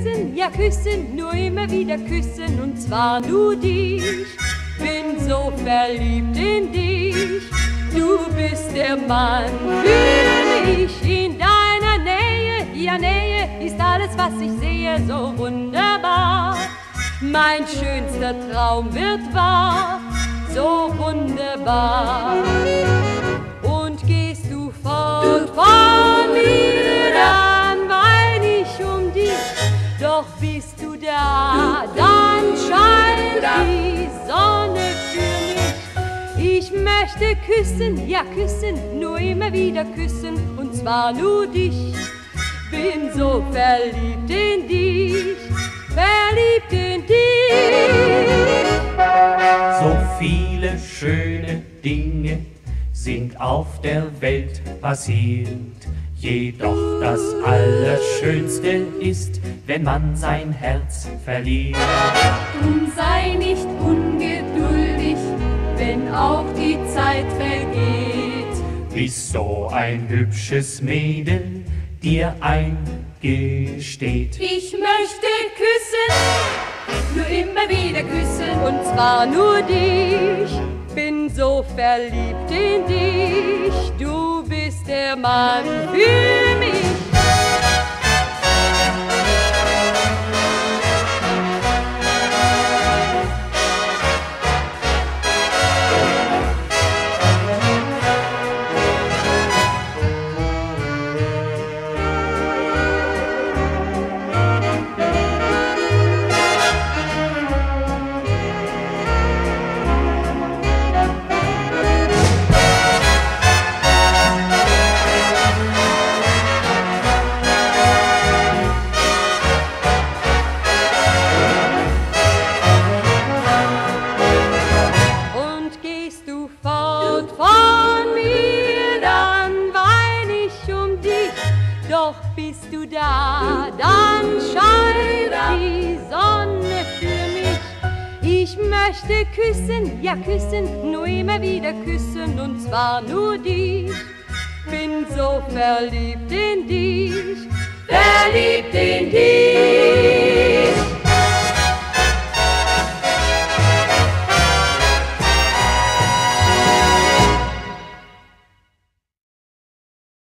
küssen, ja küssen, nur immer wieder küssen und zwar nur dich. Bin so verliebt in dich, du bist der Mann für mich. In deiner Nähe, ja Nähe ist alles, was ich sehe, so wunderbar. Mein schönster Traum wird wahr, so wunderbar. Doch bist du da, dann scheint die Sonne für mich. Ich möchte küssen, ja küssen, nur immer wieder küssen, und zwar nur dich. Bin so verliebt in dich, verliebt in dich. So viele schöne Dinge sind auf der Welt passiert. Jedoch das Allerschönste ist, wenn man sein Herz verliert. Drum sei nicht ungeduldig, wenn auch die Zeit vergeht. Bis so ein hübsches Mädel dir eingesteht. Ich möchte küssen, nur immer wieder küssen, und zwar nur dich. So verliebt in dich, du bist der Mann für mich. Bist du da, dann scheint die Sonne für mich. Ich möchte küssen, ja küssen, nur immer wieder küssen, und zwar nur dich. Bin so verliebt in dich, verliebt in dich.